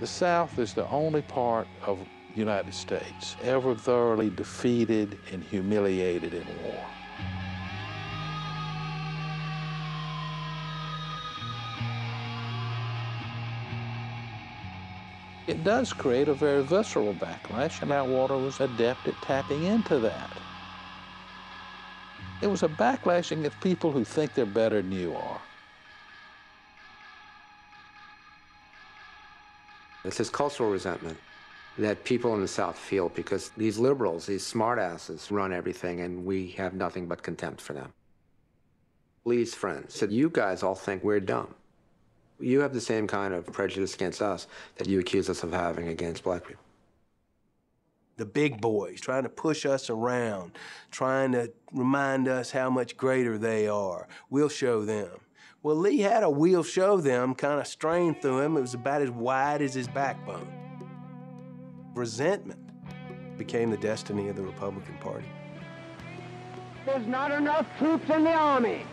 The South is the only part of the United States ever thoroughly defeated and humiliated in war. It does create a very visceral backlash, and Atwater was adept at tapping into that. It was a backlash against people who think they're better than you are. It's this cultural resentment that people in the South feel because these liberals, these smartasses, run everything, and we have nothing but contempt for them. Lee's friends said, You guys all think we're dumb. You have the same kind of prejudice against us that you accuse us of having against black people. The big boys trying to push us around, trying to remind us how much greater they are. We'll show them. Well, Lee had a we'll show them kind of strain through him. It was about as wide as his backbone. Resentment became the destiny of the Republican Party. There's not enough troops in the Army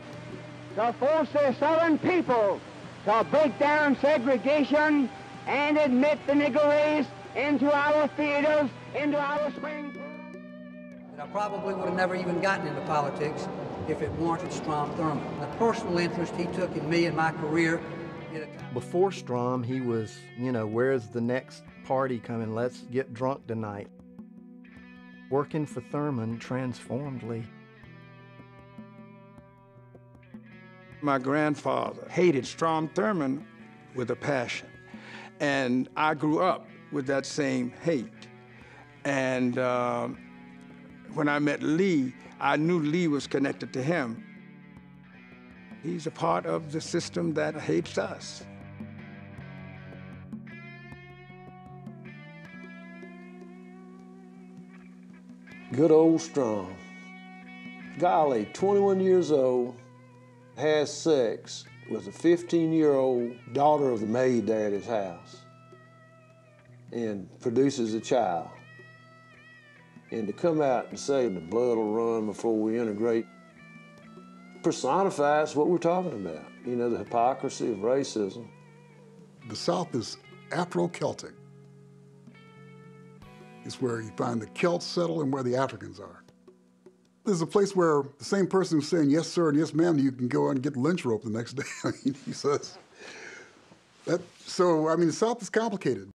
to force the Southern people to break down segregation and admit the Negro race into our theaters, into our swimming pools. I probably would have never even gotten into politics if it warranted Strom Thurmond. The personal interest he took in me and my career. Before Strom, he was, you know, where's the next party coming? Let's get drunk tonight. Working for Thurmond transformed Lee. My grandfather hated Strom Thurmond with a passion. And I grew up with that same hate. And uh, when I met Lee, I knew Lee was connected to him. He's a part of the system that hates us. Good old Strom. Golly, 21 years old, has sex with a 15 year old daughter of the maid there at his house and produces a child. And to come out and say the blood will run before we integrate personifies what we're talking about. You know, the hypocrisy of racism. The South is Afro Celtic. It's where you find the Celts settle and where the Africans are. There's a place where the same person who's saying yes, sir, and yes, ma'am, you can go and get lynch rope the next day. He says, that, so, I mean, the South is complicated.